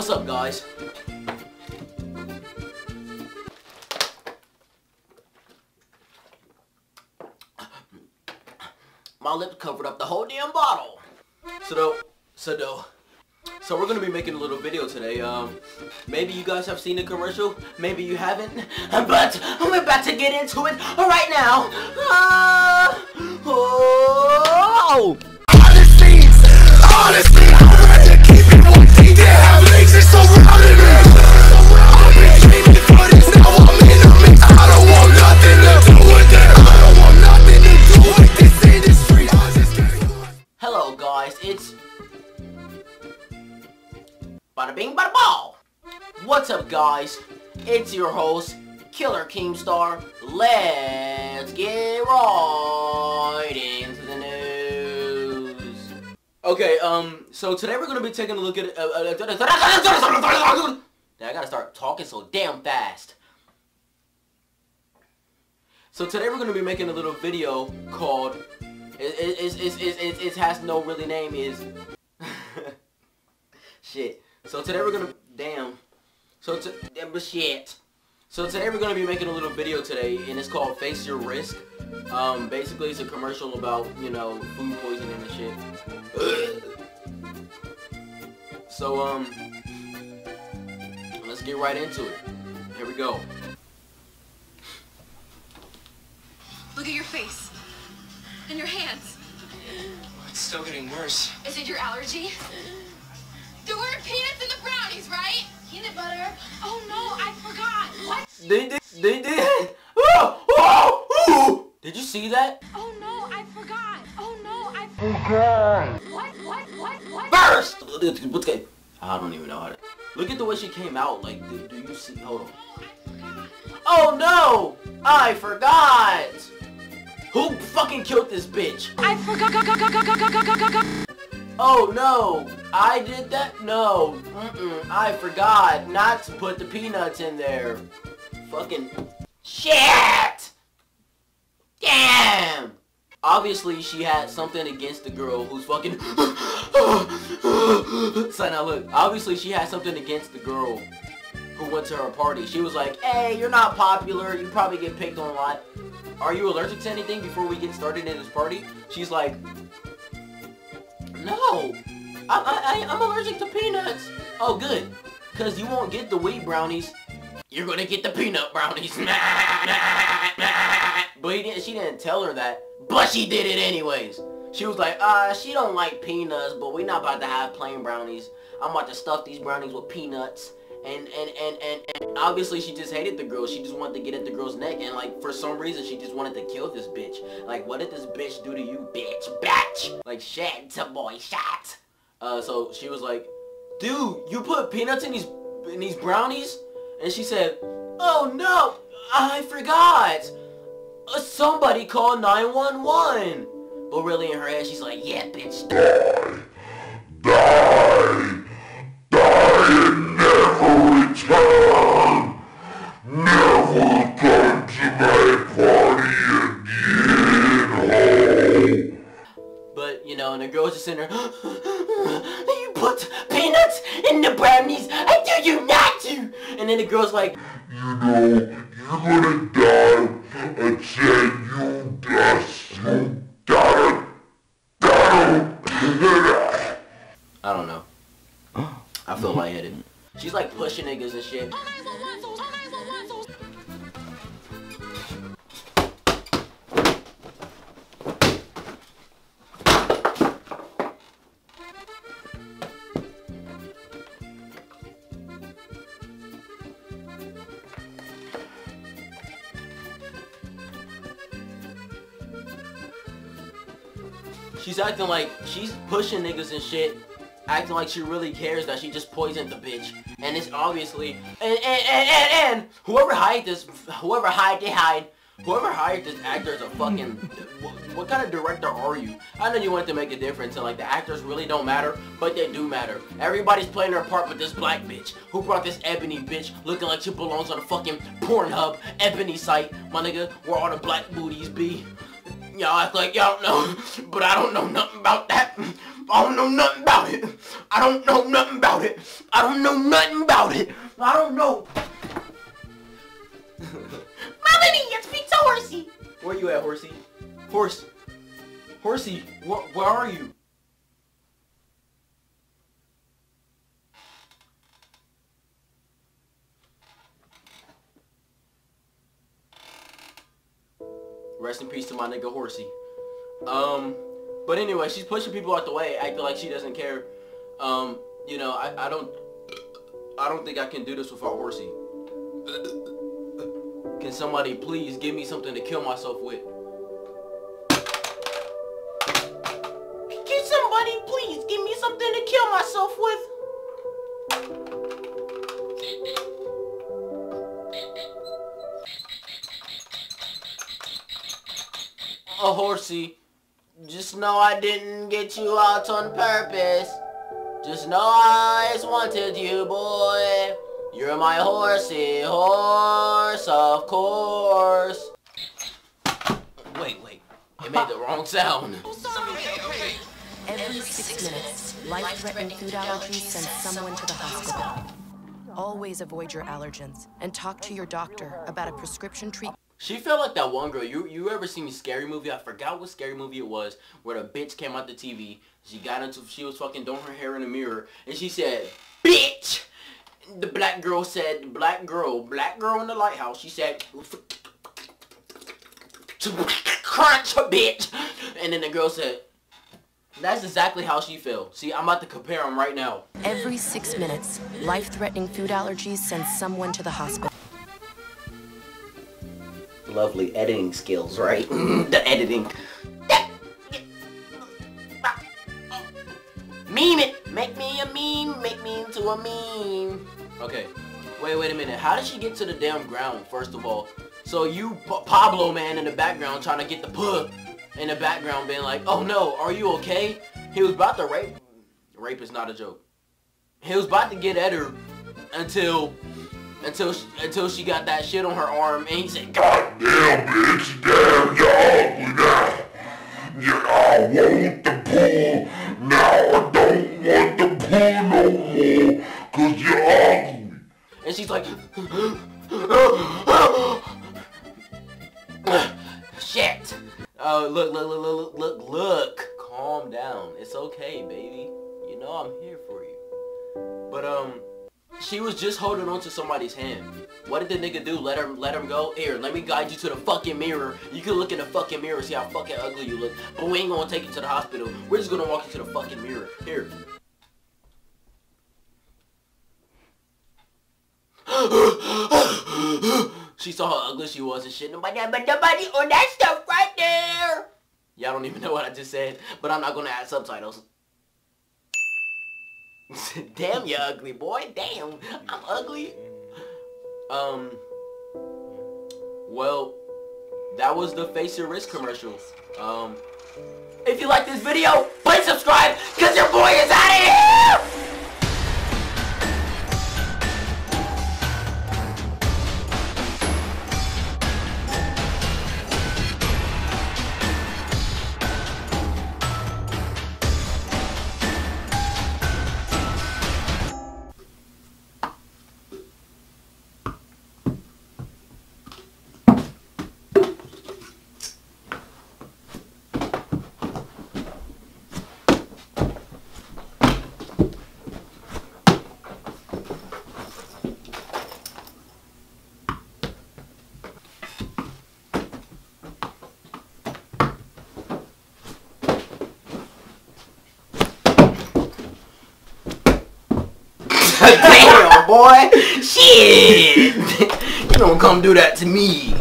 What's up, guys? My lips covered up the whole damn bottle. So though, so though, so we're gonna be making a little video today. Um, maybe you guys have seen the commercial, maybe you haven't, but I'm about to get into it right now. Ah, oh. Honestly, honestly, What's up guys? It's your host, Killer Keemstar. Let's get right into the news. Okay, um, so today we're gonna be taking a look at. Uh, uh, I gotta start talking so damn fast. So today we're gonna be making a little video called it, it, it, it, it, it, has no really name is shit. So today we're gonna damn. So to damn but shit. So today we're gonna be making a little video today, and it's called Face Your Risk. Um, basically it's a commercial about you know food poisoning and shit. so um, let's get right into it. Here we go. Look at your face. And your hands. It's still getting worse. Is it your allergy? There were peanuts in the brownies, right? Peanut butter. Oh no, I forgot. What? They did. They did. Oh, oh, oh. Did you see that? Oh no, I forgot. Oh no, I forgot. What? What? What? What? First. Good? I don't even know how to. Look at the way she came out. Like, do, do you see? Hold on. Oh no! I forgot. Who fucking killed this bitch? I forgot. Oh no! I did that? No. Mm-mm. I forgot not to put the peanuts in there. Fucking shit! Damn! Obviously, she had something against the girl who's fucking. so now look. Obviously, she had something against the girl who went to her party. She was like, "Hey, you're not popular. You probably get picked on a lot. Are you allergic to anything before we get started in this party?" She's like, "No, I, I, I'm allergic to peanuts." Oh, good, cause you won't get the wheat brownies. You're gonna get the peanut brownies. but he didn't, she didn't tell her that. But she did it anyways. She was like, uh, she don't like peanuts, but we not about to have plain brownies. I'm about to stuff these brownies with peanuts. And, and, and, and, and obviously she just hated the girl. She just wanted to get at the girl's neck. And like, for some reason, she just wanted to kill this bitch. Like, what did this bitch do to you, bitch? Bitch! Like, shit, to boy, shot. Uh, so she was like, dude, you put peanuts in these, in these brownies? And she said, oh no, I forgot. Uh, somebody call 911. But really in her head, she's like, yeah, bitch. Die, like, You know, you're gonna die. I said you just, you gotta, gotta. I don't know. I feel lightheaded. She's like pushing niggas and shit. Oh, She's acting like she's pushing niggas and shit, acting like she really cares that she just poisoned the bitch. And it's obviously and and and, and, and whoever hired this, whoever hired they hide. whoever hired this actor is a fucking. What, kind of director are you? I know you want to make a difference and like the actors really don't matter, but they do matter. Everybody's playing their part with this black bitch who brought this ebony bitch looking like she belongs on a fucking Pornhub ebony site, my nigga, where all the black booties be. Y'all act like y'all don't know, but I don't know nothing about that. I don't know nothing about it. I don't know nothing about it. I don't know nothing about it. I don't know. Melanie, it's Pizza Horsey. Where you at, Horsey? Horse. Horsey, wh- where are you? Rest in peace to my nigga Horsey. Um, but anyway, she's pushing people out the way, acting like she doesn't care. Um, you know, I, I don't, I don't think I can do this without Horsey. Can somebody please give me something to kill myself with? Can somebody please give me something to kill myself with? A horsey. Just know I didn't get you out on purpose. Just know I always wanted you, boy. You're my horsey, horse, of course. Wait, wait. It made the wrong sound. Oh, sorry, okay. Every six minutes, life-threatening food allergies send someone to the hospital. Always avoid your allergens and talk to your doctor about a prescription treatment. She felt like that one girl. You you ever seen a scary movie? I forgot what scary movie it was. Where the bitch came out the TV. She got into she was fucking doing her hair in the mirror, and she said, "Bitch." The black girl said, black girl, black girl in the lighthouse. She said, "Crunch, a bitch." And then the girl said, "That's exactly how she felt." See, I'm about to compare them right now. Every six minutes, life-threatening food allergies send someone to the hospital. Lovely editing skills, right? the editing. Meme it! Make me a meme! Make me into a meme! Okay. Wait, wait a minute. How did she get to the damn ground, first of all? So you, Pa- Pablo man in the background trying to get the puh in the background being like, oh no, are you okay? He was about to rape. Rape is not a joke. He was about to get at her until, until, she, until she got that shit on her arm and he said, God damn, bitch, damn, you're ugly now. Yeah, I want the pool. Now I don't want the pool no more. Cause you're ugly. And she's like, shit. Oh, look, look, look, look, look, look. Calm down. It's okay, baby. You know I'm here for you. But, um, she was just holding on to somebody's hand. What did the nigga do? Let her, let him go? Here, let me guide you to the fucking mirror. You can look in the fucking mirror, see how fucking ugly you look. But we ain't gonna take you to the hospital. We're just gonna walk you to the fucking mirror. Here. she saw how ugly she was and shit. Nobody, but nobody on that stuff right there. Y'all don't even know what I just said, but I'm not gonna add subtitles. Damn, you ugly boy. Damn, I'm ugly. Um. Well, that was the Face Your Risk commercial. Um. If you like this video, please subscribe, cause your boy is out of here. Damn, boy. Shit. you don't come do that to me.